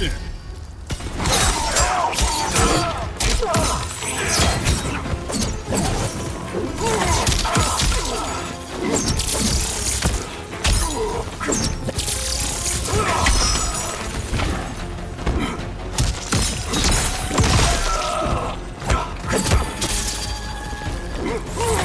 Action! Ooh!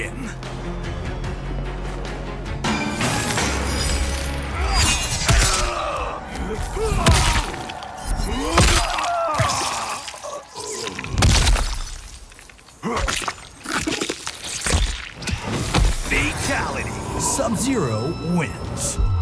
Begin. Fatality. Sub-Zero wins.